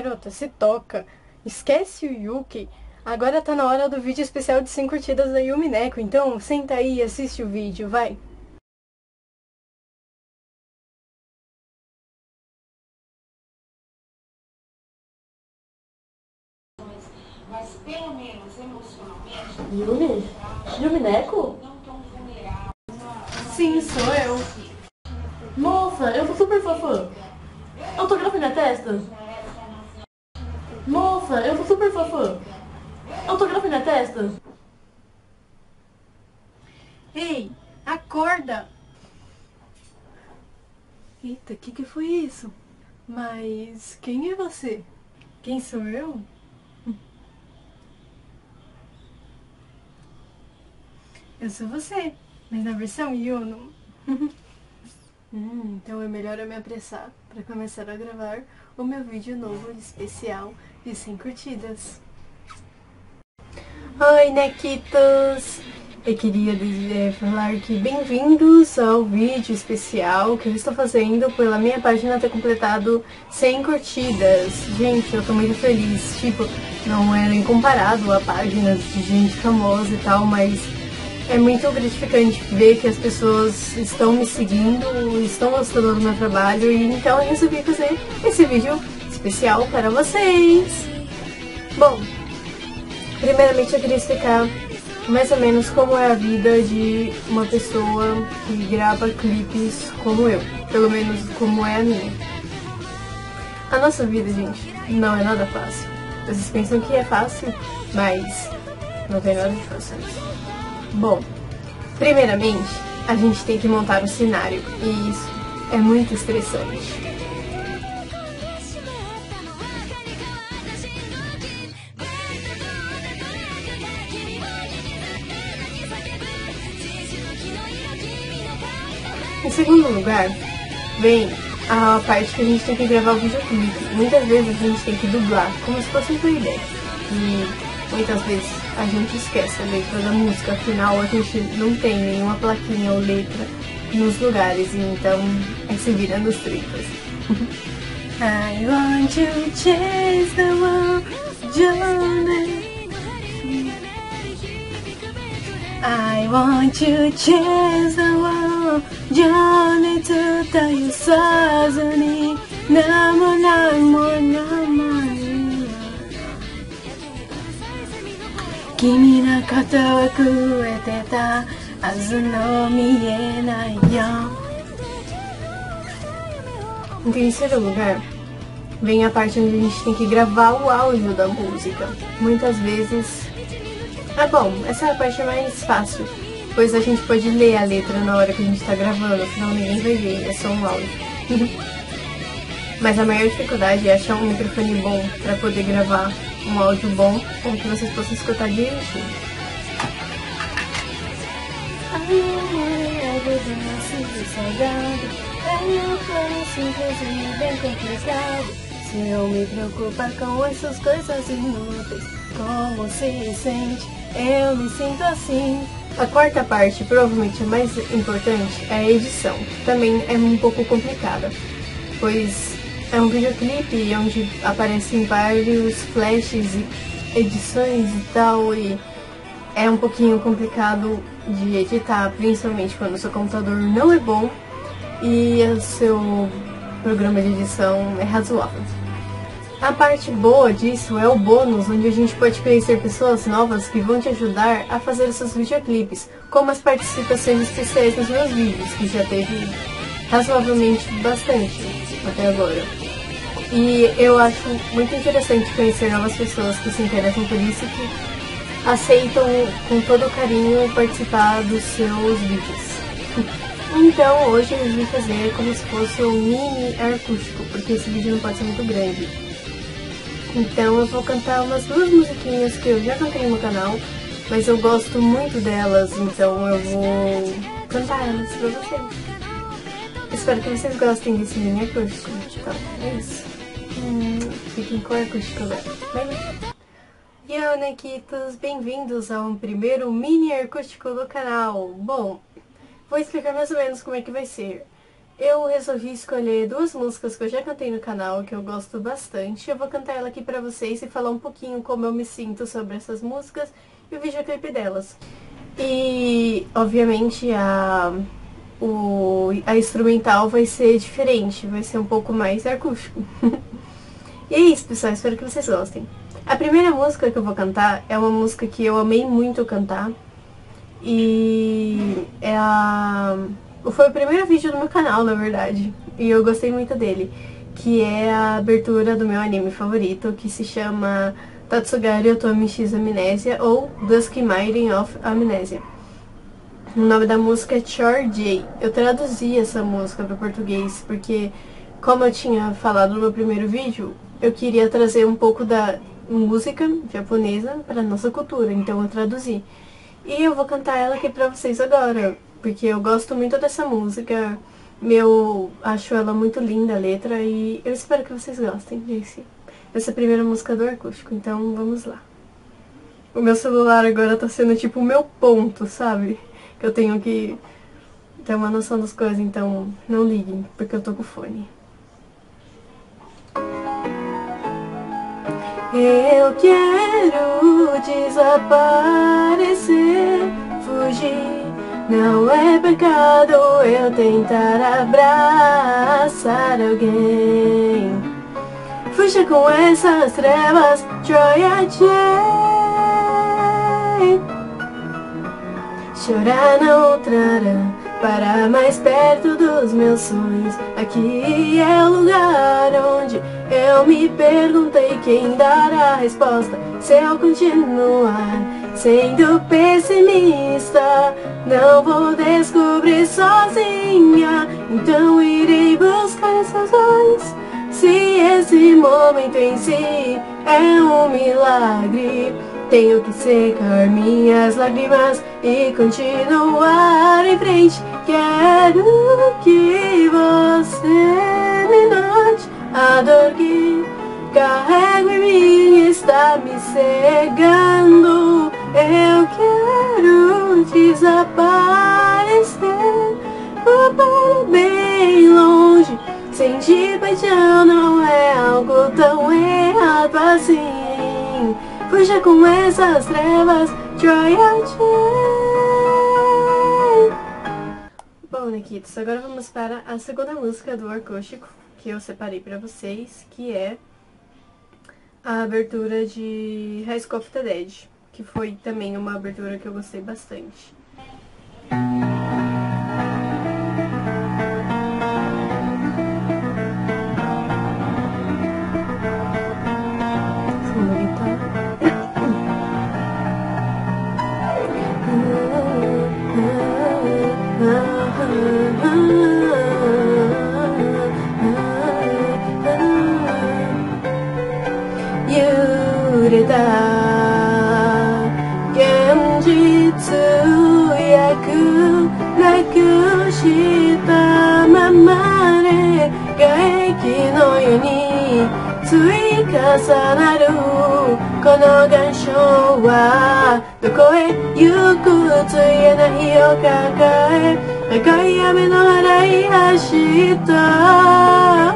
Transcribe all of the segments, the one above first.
Jota, se toca. Esquece o Yuki. Agora tá na hora do vídeo especial de 100 curtidas da Yumi Neko, então senta aí e assiste o vídeo, vai! mas pelo menos emocionalmente, Yumi? Yumi Neko? Sim, sou eu. Nossa, eu sou super sua fã. Autógrafo minha testa? Nossa, eu sou super sua fã. Autógrafo minha testa? Ei, acorda! Eita, o que, que foi isso? Mas quem é você? Quem sou eu? Eu sou você, mas na versão Yuno. hum, então é melhor eu me apressar para começar a gravar o meu vídeo novo especial de 100 curtidas. Oi, Nequitos! Eu queria falar que bem-vindos ao vídeo especial que eu estou fazendo pela minha página ter completado 100 curtidas. Gente, eu tô muito feliz. Tipo, não é nem comparado a páginas de gente famosa e tal, mas é muito gratificante ver que as pessoas estão me seguindo, estão gostando do meu trabalho e então eu resolvi fazer esse vídeo especial para vocês. Bom, primeiramente eu queria explicar mais ou menos como é a vida de uma pessoa que grava clipes como eu. Pelo menos como é a minha. A nossa vida, gente, não é nada fácil. Vocês pensam que é fácil, mas não tem nada de fácil. Bom, primeiramente, a gente tem que montar o cenário e isso é muito estressante. Em segundo lugar, vem a parte que a gente tem que gravar o videoclipe. Muitas vezes a gente tem que dublar, como se fosse um playback. E muitas vezes a gente esquece a letra da música, afinal a gente não tem nenhuma plaquinha ou letra nos lugares, então aí se vira nos tripas. I want to chase the world, Johnny. I want to chase the world, Johnny to tell you suddenly, namo namo namo. 君のことをくえてたはずの見えないよ Em terceiro lugar, vem a parte onde a gente tem que gravar o áudio da música. Muitas vezes. Ah, bom, essa é a parte mais fácil, pois a gente pode ler a letra na hora que a gente tá gravando, senão ninguém vai ver, é só um áudio. Mas a maior dificuldade é achar um microfone bom para poder gravar um áudio bom com que vocês possam escutar direitinho. Se não me preocupa com essas coisas inúteis, como se sente, eu me sinto assim. A quarta parte, provavelmente a mais importante, é a edição. Também é um pouco complicada, pois é um videoclipe onde aparecem vários flashes e edições e tal, e é um pouquinho complicado de editar, principalmente quando o seu computador não é bom e o seu programa de edição é razoável. A parte boa disso é o bônus, onde a gente pode conhecer pessoas novas que vão te ajudar a fazer os seus videoclipes, como as participações especiais nos meus vídeos, que já teve razoavelmente bastante até agora. E eu acho muito interessante conhecer novas pessoas que se interessam por isso e que aceitam com todo carinho participar dos seus vídeos. Então hoje eu vim fazer como se fosse um mini acústico, porque esse vídeo não pode ser muito grande. Então eu vou cantar umas duas musiquinhas que eu já cantei no canal, mas eu gosto muito delas, então eu vou cantar elas pra vocês. Espero que vocês gostem desse mini acústico. Então, é isso. Fiquem com o acústico agora. Bye. Yo, Nequitos! Bem-vindos a um primeiro mini acústico do canal. Bom, vou explicar mais ou menos como é que vai ser. eu resolvi escolher duas músicas que eu já cantei no canal, que eu gosto bastante. Eu vou cantar ela aqui pra vocês e falar um pouquinho como eu me sinto sobre essas músicas e o videoclipe delas. E, obviamente, a, o, a instrumental vai ser diferente, vai ser um pouco mais acústico. e é isso, pessoal, espero que vocês gostem. A primeira música que eu vou cantar é uma música que eu amei muito cantar. E é a... Foi o primeiro vídeo do meu canal, na verdade. E eu gostei muito dele. Que é a abertura do meu anime favorito, que se chama Tatsugari Otomi X Amnésia ou Dusky Maiden of Amnésia. O nome da música é Chor J. Eu traduzi essa música para português porque, como eu tinha falado no meu primeiro vídeo, eu queria trazer um pouco da música japonesa para nossa cultura, então eu traduzi. E eu vou cantar ela aqui pra vocês agora, porque eu gosto muito dessa música. Meu, acho ela muito linda a letra e eu espero que vocês gostem desse essa primeira música do acústico, então vamos lá. O meu celular agora tá sendo tipo o meu ponto, sabe? Que eu tenho que ter uma noção das coisas, então não liguem, porque eu tô com fone. Eu quero desaparecer, fugir. Não é pecado eu tentar abraçar alguém. Fuja com essas trevas, Troia Jane. Chorar não trará para mais perto dos meus sonhos. Aqui é o lugar onde eu me perguntei quem dará a resposta se eu continuar sendo pessimista. Não vou descobrir sozinha, então irei buscar essas olhos se esse momento em si é um milagre, tenho que secar minhas lágrimas e continuar em frente. Quero que você me note a dor que carrego em mim está me cegando. Eu quero desaparecer, vou para bem longe Sentir paixão não é algo tão errado assim. Fuja com essas trevas, Troia Bom, Nikitos, agora vamos para a segunda música do acústico que eu separei pra vocês, que é a abertura de High School of the Dead, que foi também uma abertura que eu gostei bastante. い重なるこの現象はどこへ行くついえないを抱え赤い雨の払い走った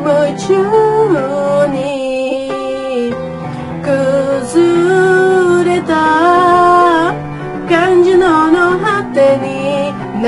夢中に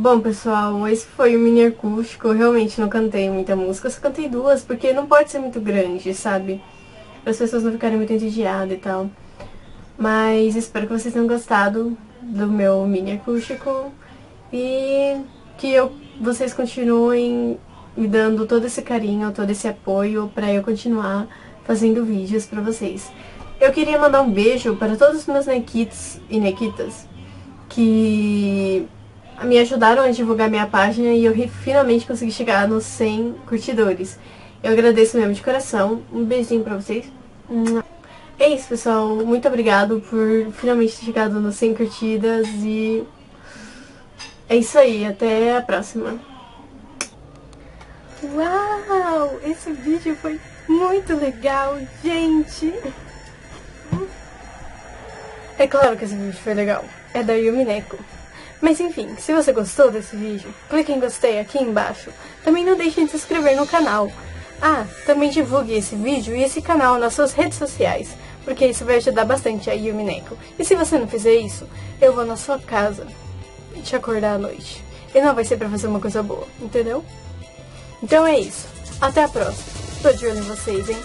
Bom, pessoal, esse foi o mini acústico. Eu realmente não cantei muita música, só cantei duas, porque não pode ser muito grande, sabe? Para as pessoas não ficarem muito entediadas e tal. Mas espero que vocês tenham gostado do meu mini acústico e que eu, vocês continuem me dando todo esse carinho, todo esse apoio para eu continuar fazendo vídeos para vocês. Eu queria mandar um beijo para todos os meus nequitos e nequitas que me ajudaram a divulgar minha página e eu finalmente consegui chegar nos 100 curtidores. Eu agradeço mesmo de coração. Um beijinho pra vocês. É isso, pessoal. Muito obrigado por finalmente ter chegado nos 100 curtidas e é isso aí. Até a próxima. Uau! Esse vídeo foi muito legal, gente! É claro que esse vídeo foi legal. É da Yumineko. Mas enfim, se você gostou desse vídeo, clique em gostei aqui embaixo. Também não deixe de se inscrever no canal. Ah, também divulgue esse vídeo e esse canal nas suas redes sociais, porque isso vai ajudar bastante a Yumineko. E se você não fizer isso, eu vou na sua casa te acordar à noite. E não vai ser pra fazer uma coisa boa, entendeu? Então é isso. Até a próxima. Tô de olho em vocês, hein?